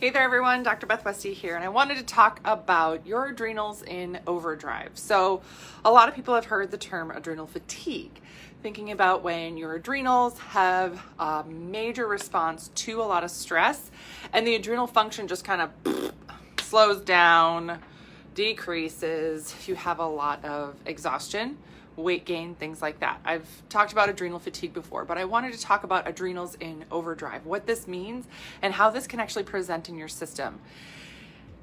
Hey there everyone, Dr. Beth Westie here, and I wanted to talk about your adrenals in overdrive. So, a lot of people have heard the term adrenal fatigue, thinking about when your adrenals have a major response to a lot of stress, and the adrenal function just kind of slows down, decreases, you have a lot of exhaustion weight gain, things like that. I've talked about adrenal fatigue before, but I wanted to talk about adrenals in overdrive, what this means, and how this can actually present in your system.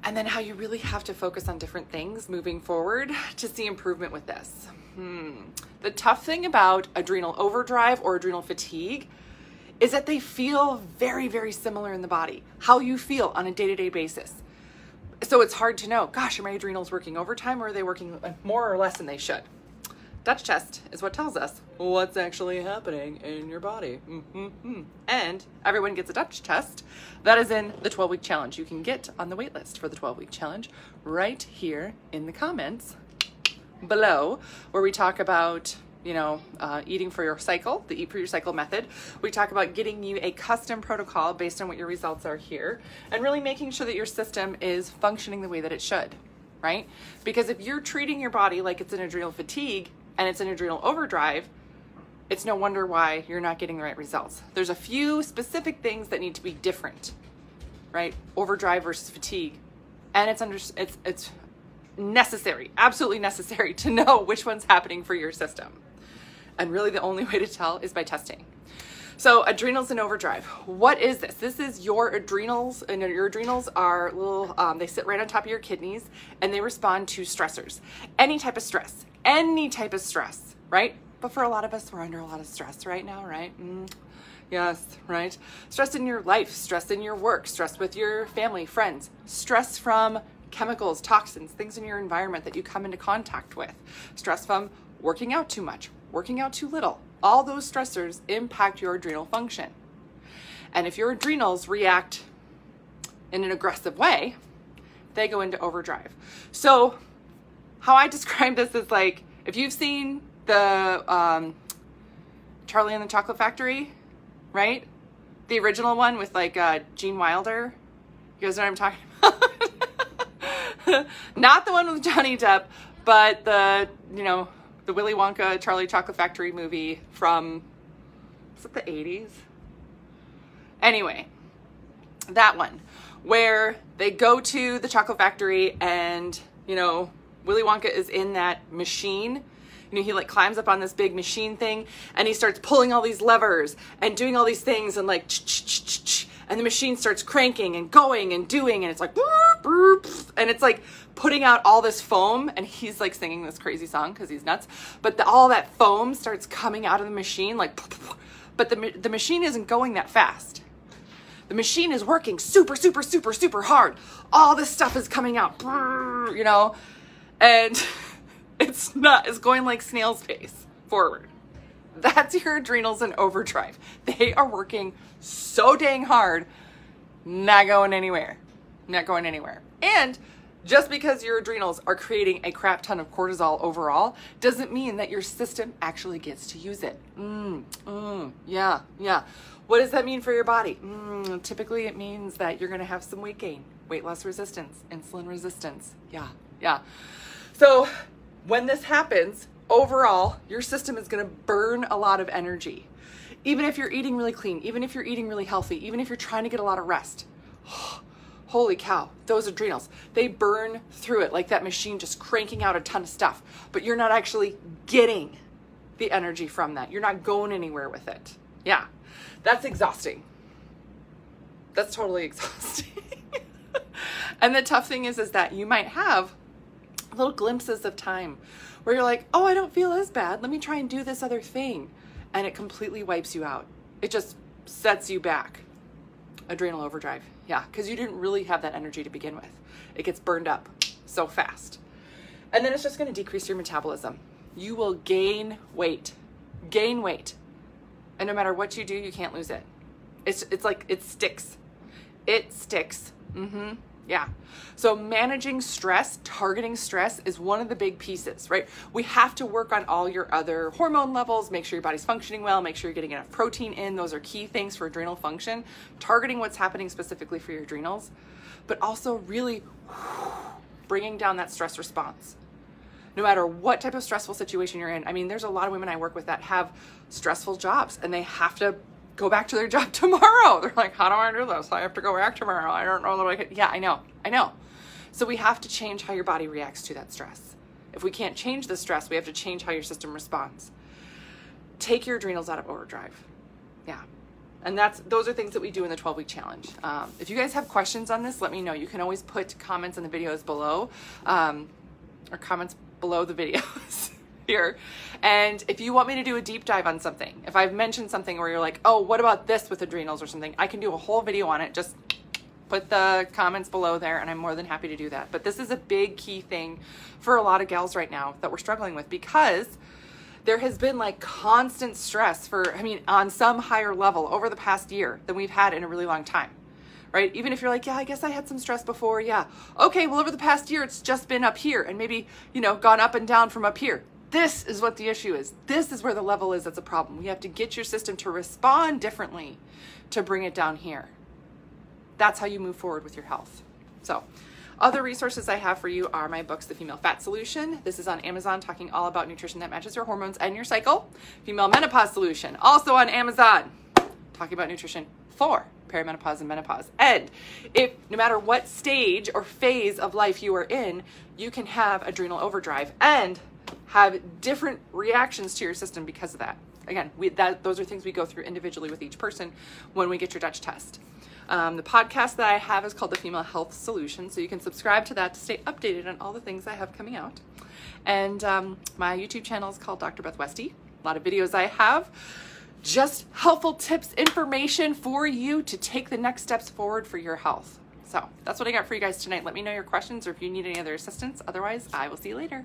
And then how you really have to focus on different things moving forward to see improvement with this. Hmm. The tough thing about adrenal overdrive or adrenal fatigue is that they feel very, very similar in the body, how you feel on a day to day basis. So it's hard to know, gosh, are my adrenals working overtime or are they working more or less than they should? Dutch test is what tells us what's actually happening in your body. Mm-hmm. And everyone gets a Dutch test. That is in the 12 week challenge. You can get on the waitlist for the 12 week challenge right here in the comments below, where we talk about you know, uh, eating for your cycle, the eat for your cycle method. We talk about getting you a custom protocol based on what your results are here and really making sure that your system is functioning the way that it should, right? Because if you're treating your body like it's an adrenal fatigue, and it's an adrenal overdrive, it's no wonder why you're not getting the right results. There's a few specific things that need to be different, right? Overdrive versus fatigue. And it's under it's it's necessary, absolutely necessary to know which one's happening for your system. And really the only way to tell is by testing. So adrenals in overdrive. What is this? This is your adrenals, and your adrenals are little. Um, they sit right on top of your kidneys, and they respond to stressors. Any type of stress, any type of stress, right? But for a lot of us, we're under a lot of stress right now, right? Mm. Yes, right. Stress in your life, stress in your work, stress with your family, friends, stress from chemicals, toxins, things in your environment that you come into contact with, stress from working out too much, working out too little, all those stressors impact your adrenal function. And if your adrenals react in an aggressive way, they go into overdrive. So, how I describe this is like if you've seen the um, Charlie and the Chocolate Factory, right? The original one with like uh, Gene Wilder. You guys know what I'm talking about? Not the one with Johnny Depp, but the, you know, the Willy Wonka Charlie Chocolate Factory movie from was it the 80s? Anyway, that one where they go to the chocolate factory and, you know, Willy Wonka is in that machine. You know, he like climbs up on this big machine thing and he starts pulling all these levers and doing all these things and like and the machine starts cranking and going and doing and it's like and it's like putting out all this foam and he's like singing this crazy song because he's nuts. But the, all that foam starts coming out of the machine like but the, the machine isn't going that fast. The machine is working super super super super hard. All this stuff is coming out you know and it's not it's going like snail's pace forward that's your adrenals in overdrive they are working so dang hard not going anywhere not going anywhere and just because your adrenals are creating a crap ton of cortisol overall doesn't mean that your system actually gets to use it. Mm, mm, yeah, yeah. What does that mean for your body? Mm, typically, it means that you're going to have some weight gain, weight loss resistance, insulin resistance. Yeah, yeah. So, when this happens, overall, your system is going to burn a lot of energy. Even if you're eating really clean, even if you're eating really healthy, even if you're trying to get a lot of rest holy cow, those adrenals, they burn through it like that machine just cranking out a ton of stuff. But you're not actually getting the energy from that. You're not going anywhere with it. Yeah, that's exhausting. That's totally exhausting. and the tough thing is, is that you might have little glimpses of time where you're like, oh, I don't feel as bad. Let me try and do this other thing. And it completely wipes you out. It just sets you back. Adrenal overdrive. Yeah, because you didn't really have that energy to begin with. It gets burned up so fast. And then it's just going to decrease your metabolism. You will gain weight. Gain weight. And no matter what you do, you can't lose it. It's it's like it sticks. It sticks. Mm Mhm. Yeah. So managing stress, targeting stress is one of the big pieces, right? We have to work on all your other hormone levels, make sure your body's functioning well, make sure you're getting enough protein in. Those are key things for adrenal function. Targeting what's happening specifically for your adrenals, but also really bringing down that stress response. No matter what type of stressful situation you're in. I mean, there's a lot of women I work with that have stressful jobs and they have to go back to their job tomorrow. They're like, how do I do this? I have to go back tomorrow. I don't know that I could. Yeah, I know. I know. So we have to change how your body reacts to that stress. If we can't change the stress, we have to change how your system responds. Take your adrenals out of overdrive. Yeah. And that's those are things that we do in the 12 week challenge. Um, if you guys have questions on this, let me know. You can always put comments in the videos below um, or comments below the videos. Here. And if you want me to do a deep dive on something, if I've mentioned something where you're like, oh, what about this with adrenals or something, I can do a whole video on it. Just put the comments below there and I'm more than happy to do that. But this is a big key thing for a lot of gals right now that we're struggling with because there has been like constant stress for, I mean, on some higher level over the past year than we've had in a really long time. Right? Even if you're like, yeah, I guess I had some stress before. Yeah. Okay. Well, over the past year, it's just been up here and maybe, you know, gone up and down from up here. This is what the issue is. This is where the level is that's a problem. We have to get your system to respond differently to bring it down here. That's how you move forward with your health. So, other resources I have for you are my books, The Female Fat Solution. This is on Amazon, talking all about nutrition that matches your hormones and your cycle. Female Menopause Solution, also on Amazon, talking about nutrition for perimenopause and menopause. And if no matter what stage or phase of life you are in, you can have adrenal overdrive and have different reactions to your system because of that. Again, we, that, those are things we go through individually with each person when we get your Dutch test. Um, the podcast that I have is called The Female Health Solution, so you can subscribe to that to stay updated on all the things I have coming out. And um, my YouTube channel is called Dr. Beth Westie. A lot of videos I have, just helpful tips, information for you to take the next steps forward for your health. So that's what I got for you guys tonight. Let me know your questions or if you need any other assistance. Otherwise, I will see you later.